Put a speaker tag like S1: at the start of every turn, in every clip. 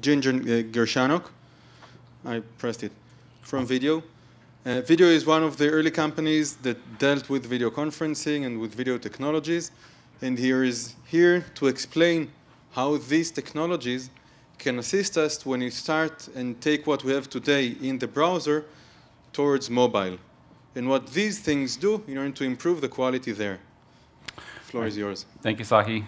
S1: Ginger uh, Gershanok. I pressed it from video. Uh, Vidyo is one of the early companies that dealt with Vidyo conferencing and with video technologies. And here is here to explain how these technologies can assist us when we start and take what we have today in the browser towards mobile. And what these things do in order to improve the quality there. The floor right. is yours.
S2: Thank you, Tsahi.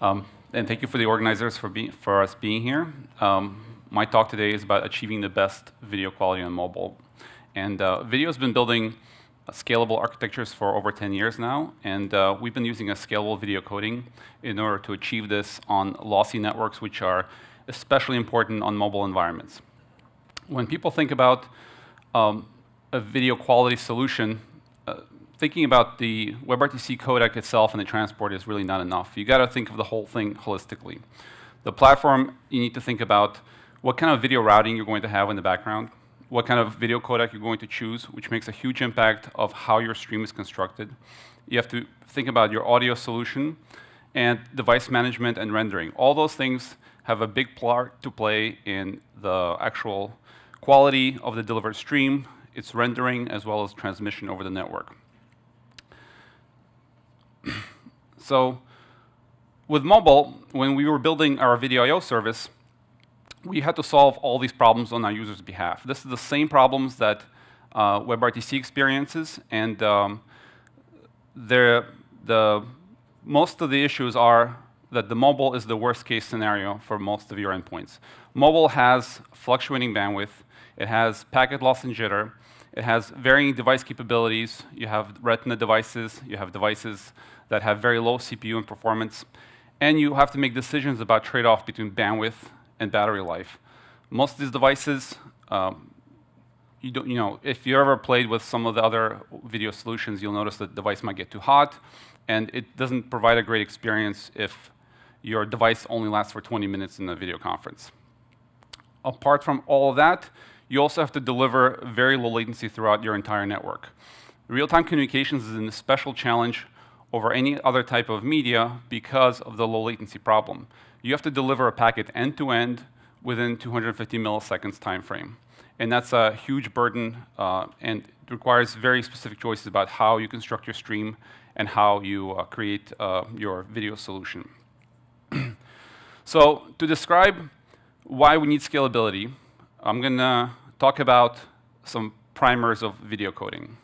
S2: Um, and thank you for the organizers for, for us being here. Um, my talk today is about achieving the best video quality on mobile. And uh, Vidyo has been building scalable architectures for over 10 years now, and uh, we've been using a scalable video coding in order to achieve this on lossy networks, which are especially important on mobile environments. When people think about um, a video quality solution, thinking about the WebRTC codec itself and the transport is really not enough. You got to think of the whole thing holistically. The platform, you need to think about what kind of video routing you're going to have in the background, what kind of video codec you're going to choose, which makes a huge impact of how your stream is constructed. You have to think about your audio solution and device management and rendering. All those things have a big part to play in the actual quality of the delivered stream, its rendering, as well as transmission over the network. So with mobile, when we were building our video I.O. service, we had to solve all these problems on our users' behalf. This is the same problems that uh, WebRTC experiences, and um, the, most of the issues are that the mobile is the worst case scenario for most of your endpoints. Mobile has fluctuating bandwidth, it has packet loss and jitter, it has varying device capabilities. You have Retina devices, you have devices that have very low CPU and performance, and you have to make decisions about trade-off between bandwidth and battery life. Most of these devices, um, you, you know, if you ever played with some of the other video solutions, you'll notice that the device might get too hot, and it doesn't provide a great experience if your device only lasts for 20 minutes in a video conference. Apart from all of that, you also have to deliver very low latency throughout your entire network. Real-time communications is a special challenge over any other type of media because of the low latency problem. You have to deliver a packet end-to-end -end within 250 milliseconds time frame. And that's a huge burden, uh, and requires very specific choices about how you construct your stream and how you uh, create uh, your video solution. so to describe why we need scalability, I'm going to talk about some primers of video coding.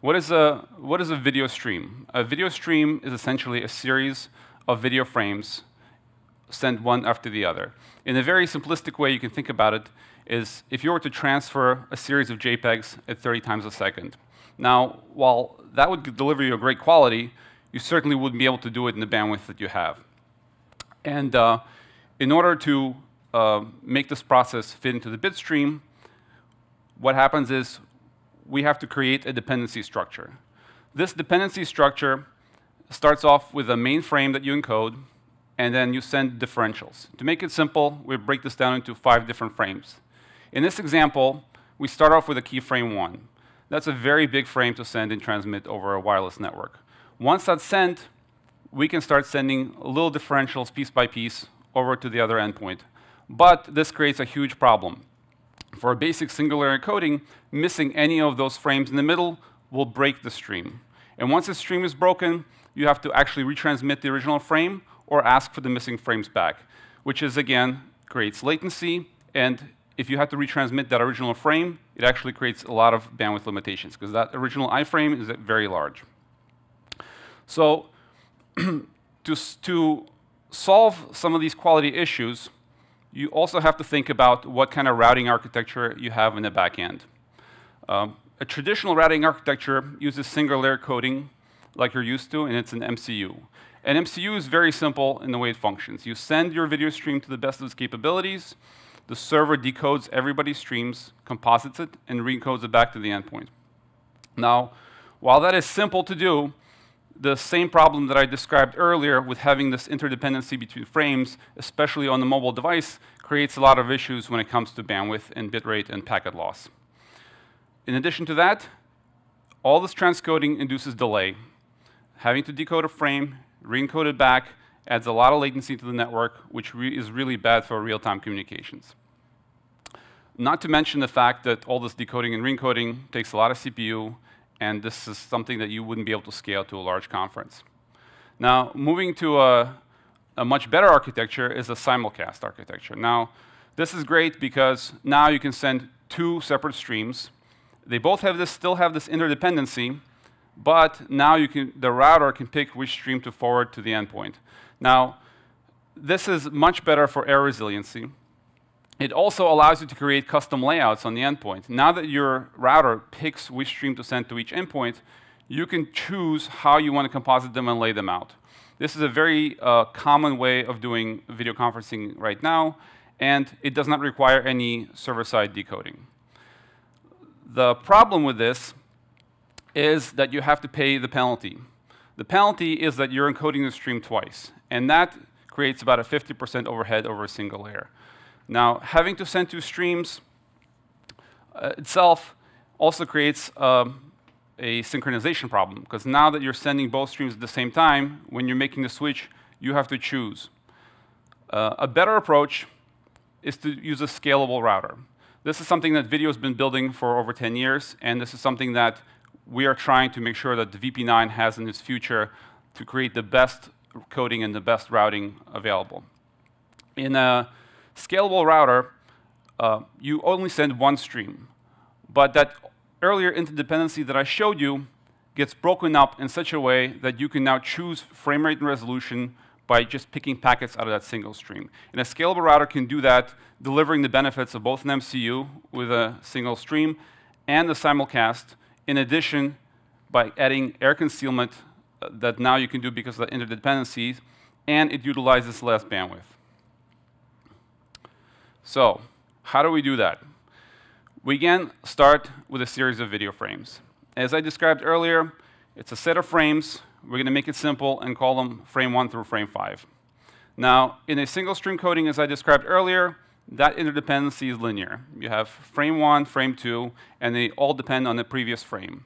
S2: What is, a, what is a video stream? A video stream is essentially a series of video frames sent one after the other. In a very simplistic way you can think about it is if you were to transfer a series of JPEGs at 30 times a second. Now, while that would deliver you a great quality, you certainly wouldn't be able to do it in the bandwidth that you have. And uh, in order to uh, make this process fit into the bit stream, what happens is we have to create a dependency structure. This dependency structure starts off with a main frame that you encode, and then you send differentials. To make it simple, we break this down into five different frames. In this example, we start off with a key frame 1. That's a very big frame to send and transmit over a wireless network. Once that's sent, we can start sending little differentials piece by piece over to the other endpoint. But this creates a huge problem. For a basic singular encoding, missing any of those frames in the middle will break the stream. And once the stream is broken, you have to actually retransmit the original frame or ask for the missing frames back, which is, again, creates latency. And if you have to retransmit that original frame, it actually creates a lot of bandwidth limitations, because that original iframe is very large. So to, to solve some of these quality issues, you also have to think about what kind of routing architecture you have in the back end. Um, a traditional routing architecture uses single layer coding like you're used to, and it's an MCU. An MCU is very simple in the way it functions. You send your video stream to the best of its capabilities, the server decodes everybody's streams, composites it, and recodes it back to the endpoint. Now, while that is simple to do, the same problem that I described earlier with having this interdependency between frames, especially on the mobile device, creates a lot of issues when it comes to bandwidth and bitrate and packet loss. In addition to that, all this transcoding induces delay. Having to decode a frame, re-encode it back, adds a lot of latency to the network, which re is really bad for real-time communications. Not to mention the fact that all this decoding and re-encoding takes a lot of CPU, and this is something that you wouldn't be able to scale to a large conference. Now, moving to a, a much better architecture is a simulcast architecture. Now, this is great because now you can send two separate streams. They both have this, still have this interdependency, but now you can, the router can pick which stream to forward to the endpoint. Now, this is much better for error resiliency it also allows you to create custom layouts on the endpoint. Now that your router picks which stream to send to each endpoint, you can choose how you want to composite them and lay them out. This is a very uh, common way of doing video conferencing right now, and it does not require any server-side decoding. The problem with this is that you have to pay the penalty. The penalty is that you're encoding the stream twice, and that creates about a 50% overhead over a single layer. Now, having to send two streams uh, itself also creates um, a synchronization problem, because now that you're sending both streams at the same time, when you're making the switch, you have to choose. Uh, a better approach is to use a scalable router. This is something that Vidyo has been building for over 10 years, and this is something that we are trying to make sure that the VP9 has in its future to create the best coding and the best routing available. In a Scalable router, uh, you only send one stream. But that earlier interdependency that I showed you gets broken up in such a way that you can now choose frame rate and resolution by just picking packets out of that single stream. And a scalable router can do that, delivering the benefits of both an MCU with a single stream and a simulcast, in addition, by adding error concealment uh, that now you can do because of the interdependencies, and it utilizes less bandwidth. So how do we do that? We again start with a series of video frames. As I described earlier, it's a set of frames. We're going to make it simple and call them frame 1 through frame 5. Now, in a single stream coding, as I described earlier, that interdependency is linear. You have frame 1, frame 2, and they all depend on the previous frame.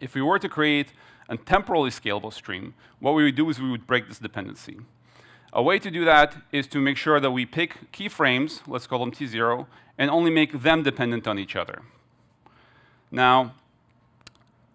S2: If we were to create a temporally scalable stream, what we would do is we would break this dependency. A way to do that is to make sure that we pick keyframes, let's call them T0, and only make them dependent on each other. Now,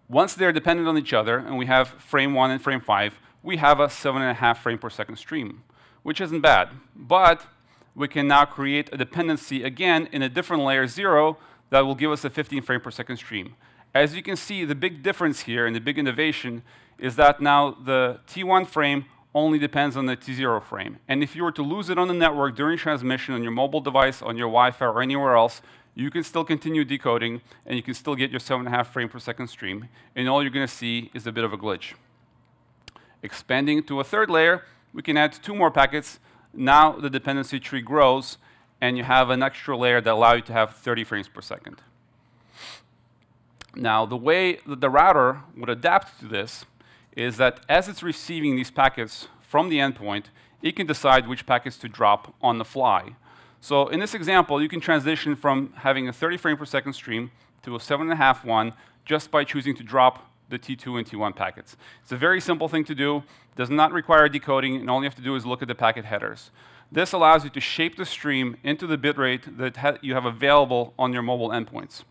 S2: once they're dependent on each other, and we have frame 1 and frame 5, we have a 7.5 frame per second stream, which isn't bad. But we can now create a dependency again in a different layer 0 that will give us a 15 frame per second stream. As you can see, the big difference here and the big innovation is that now the T1 frame only depends on the T0 frame. And if you were to lose it on the network during transmission on your mobile device, on your Wi-Fi, or anywhere else, you can still continue decoding, and you can still get your 7.5 frame per second stream, and all you're going to see is a bit of a glitch. Expanding to a third layer, we can add two more packets. Now the dependency tree grows, and you have an extra layer that allows you to have 30 frames per second. Now, the way that the router would adapt to this is that as it's receiving these packets from the endpoint, it can decide which packets to drop on the fly. So in this example, you can transition from having a 30 frame per second stream to a 7.5 one just by choosing to drop the T2 and T1 packets. It's a very simple thing to do, does not require decoding, and all you have to do is look at the packet headers. This allows you to shape the stream into the bitrate that ha you have available on your mobile endpoints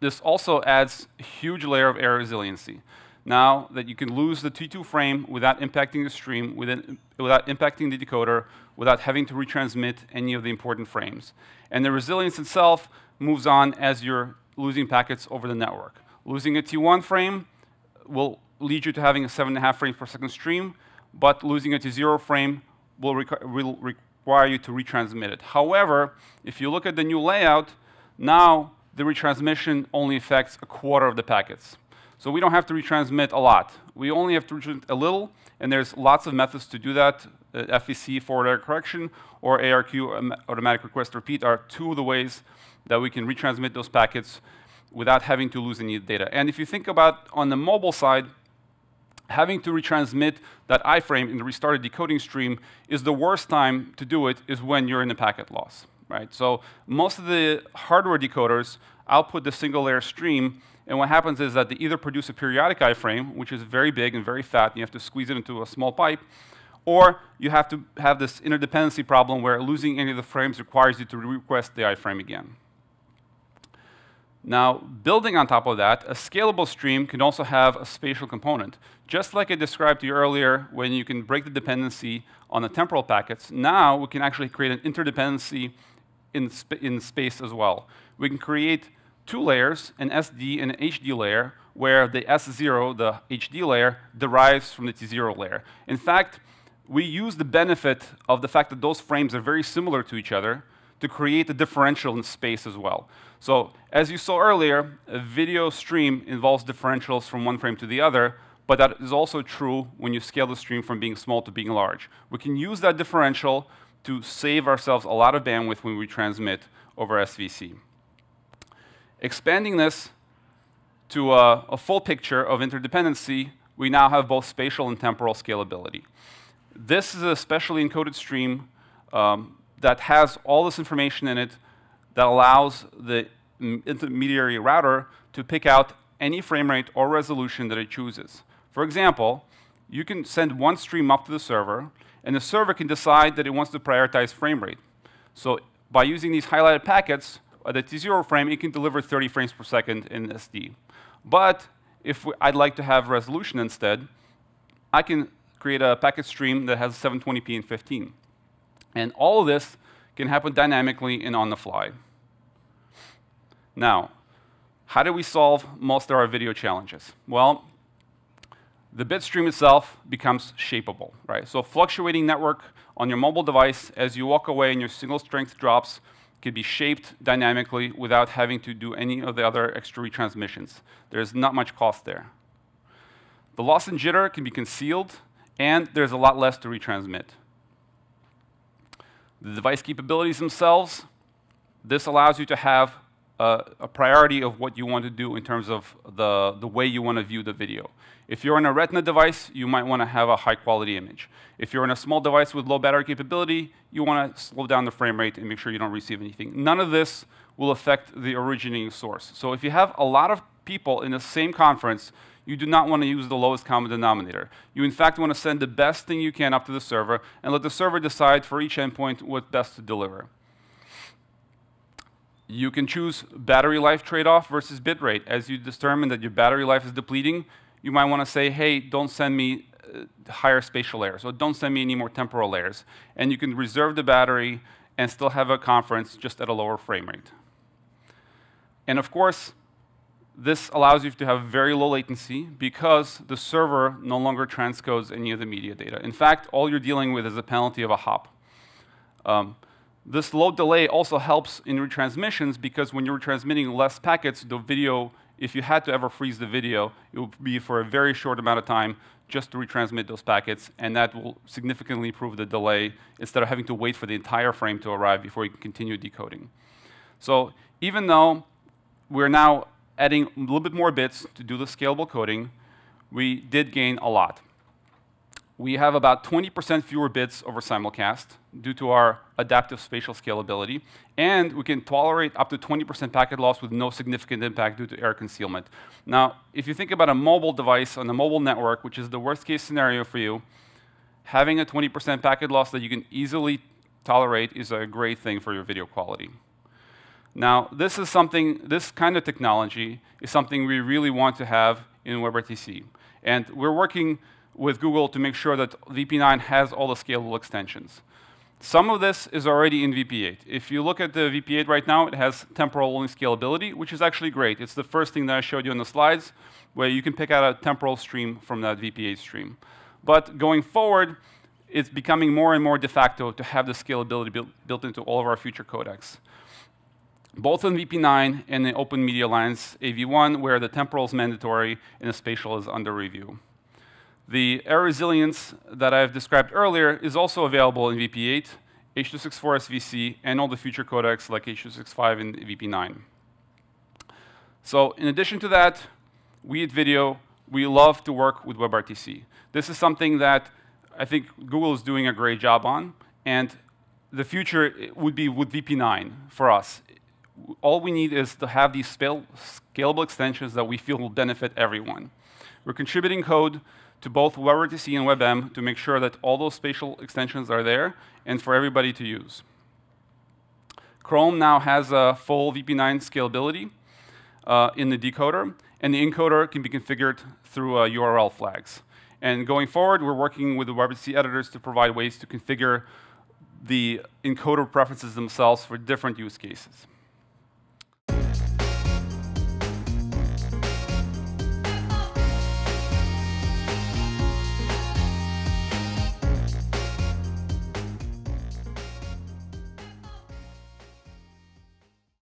S2: this also adds a huge layer of error resiliency. Now that you can lose the T2 frame without impacting the stream, without impacting the decoder, without having to retransmit any of the important frames. And the resilience itself moves on as you're losing packets over the network. Losing a T1 frame will lead you to having a 7.5 frames per second stream, but losing a T0 frame will, requ will require you to retransmit it. However, if you look at the new layout, now the retransmission only affects a quarter of the packets. So we don't have to retransmit a lot. We only have to retransmit a little, and there's lots of methods to do that. Uh, FEC, forward error correction, or ARQ, um, automatic request repeat, are two of the ways that we can retransmit those packets without having to lose any data. And if you think about on the mobile side, having to retransmit that iframe in the restarted decoding stream is the worst time to do it is when you're in a packet loss. Right? So most of the hardware decoders output the single layer stream, and what happens is that they either produce a periodic iframe, which is very big and very fat, and you have to squeeze it into a small pipe, or you have to have this interdependency problem where losing any of the frames requires you to request the iframe again. Now, building on top of that, a scalable stream can also have a spatial component. Just like I described to you earlier, when you can break the dependency on the temporal packets, now we can actually create an interdependency in, sp in space as well. We can create two layers, an SD and an HD layer, where the S0, the HD layer, derives from the T0 layer. In fact, we use the benefit of the fact that those frames are very similar to each other to create a differential in space as well. So as you saw earlier, a video stream involves differentials from one frame to the other, but that is also true when you scale the stream from being small to being large. We can use that differential to save ourselves a lot of bandwidth when we transmit over SVC. Expanding this to a, a full picture of interdependency, we now have both spatial and temporal scalability. This is a specially encoded stream um, that has all this information in it that allows the intermediary router to pick out any frame rate or resolution that it chooses. For example, you can send one stream up to the server, and the server can decide that it wants to prioritize frame rate. So by using these highlighted packets, at the T0 frame, it can deliver 30 frames per second in SD. But if I'd like to have resolution instead, I can create a packet stream that has 720p and 15. And all of this can happen dynamically and on the fly. Now, how do we solve most of our video challenges? Well, the bit stream itself becomes shapeable, right? So a fluctuating network on your mobile device as you walk away and your signal strength drops can be shaped dynamically without having to do any of the other extra retransmissions. There's not much cost there. The loss and jitter can be concealed, and there's a lot less to retransmit. The device capabilities themselves, this allows you to have a, a, priority of what you want to do in terms of the, the way you want to view the video. If you're on a Retina device, you might want to have a high quality image. If you're on a small device with low battery capability, you want to slow down the frame rate and make sure you don't receive anything. None of this will affect the originating source. So if you have a lot of people in the same conference, you do not want to use the lowest common denominator. You, in fact, want to send the best thing you can up to the server and let the server decide for each endpoint what best to deliver. You can choose battery life trade-off versus bitrate. As you determine that your battery life is depleting, you might want to say, hey, don't send me uh, higher spatial layers, or don't send me any more temporal layers. And you can reserve the battery and still have a conference just at a lower frame rate. And of course, this allows you to have very low latency because the server no longer transcodes any of the media data. In fact, all you're dealing with is a penalty of a hop. Um, this low delay also helps in retransmissions because when you're transmitting less packets, the video, if you had to ever freeze the video, it would be for a very short amount of time just to retransmit those packets, and that will significantly improve the delay instead of having to wait for the entire frame to arrive before you can continue decoding. So even though we're now adding a little bit more bits to do the scalable coding, we did gain a lot we have about 20% fewer bits over simulcast due to our adaptive spatial scalability, and we can tolerate up to 20% packet loss with no significant impact due to error concealment. Now, if you think about a mobile device on a mobile network, which is the worst case scenario for you, having a 20% packet loss that you can easily tolerate is a great thing for your video quality. Now, this is something, this kind of technology is something we really want to have in WebRTC. And we're working with Google to make sure that VP9 has all the scalable extensions. Some of this is already in VP8. If you look at the VP8 right now, it has temporal-only scalability, which is actually great. It's the first thing that I showed you in the slides, where you can pick out a temporal stream from that VP8 stream. But going forward, it's becoming more and more de facto to have the scalability built, built into all of our future codecs. Both in VP9 and in Open Media Alliance AV1, where the temporal is mandatory and the spatial is under review. The error resilience that I've described earlier is also available in VP8, H.264 SVC, and all the future codecs like H.265 and VP9. So in addition to that, we at Vidyo, we love to work with WebRTC. This is something that I think Google is doing a great job on, and the future would be with VP9 for us. All we need is to have these scalable extensions that we feel will benefit everyone. We're contributing code to both WebRTC and WebM to make sure that all those spatial extensions are there and for everybody to use. Chrome now has a full VP9 scalability uh, in the decoder, and the encoder can be configured through uh, URL flags. And going forward, we're working with the WebRTC editors to provide ways to configure the encoder preferences themselves for different use cases.